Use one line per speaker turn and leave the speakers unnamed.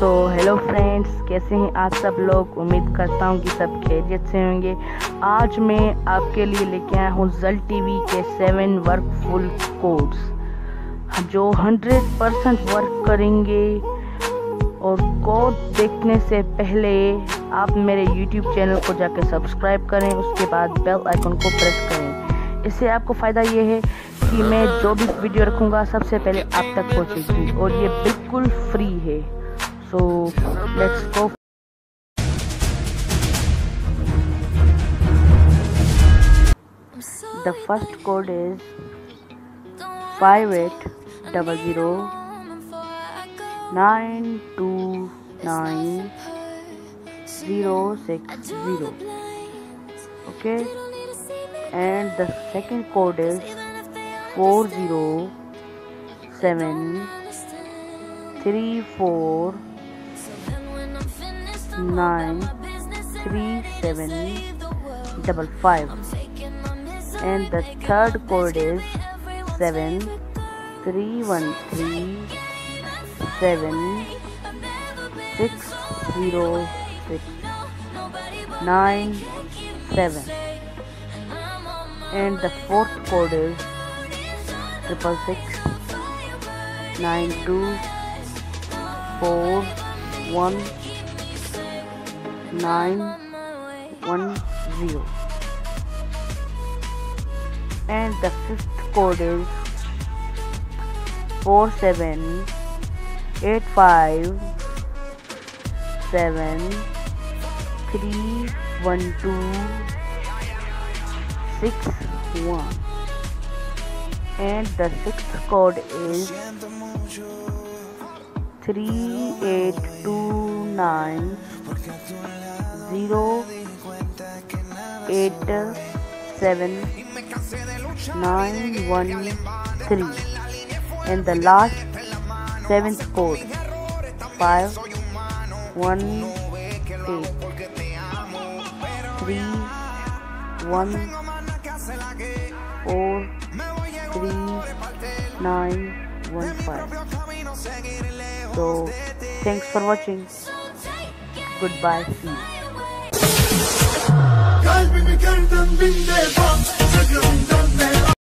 So hello friends कैसे हैं आप सब लोग? उम्मीद करता हूँ कि सब खैरियत से होंगे। आज मैं आपके लिए लेके आया हूँ जल टीवी के सेवन वर्कफुल कोड्स जो हंड्रेड परसेंट वर्क करेंगे। और कोड देखने से पहले आप मेरे यूट्यूब चैनल को जाकर सब्सक्राइब करें, उसके बाद बेल आइकन को प्रेस करें। इससे आपको फ़ायदा ये है कि मैं जो भी वीडियो रखूँगा, सबसे पहले आप तक पहुँचेगी। और ये बिल्कुल फ्री है। so let's go. The first code is pirate double zero nine two nine zero six zero. Okay? And the second code is four zero seven three four 34 9 37 double five. And the third code is 7 313 7 606 9 7 and the fourth code is triple six nine two four one nine one zero. And the fifth code is four seven eight five seven three one two six one. And the sixth code is three eight two nine zero eight seven nine one three and the last seventh code five one eight three one four three nine so thanks for watching. Goodbye. See you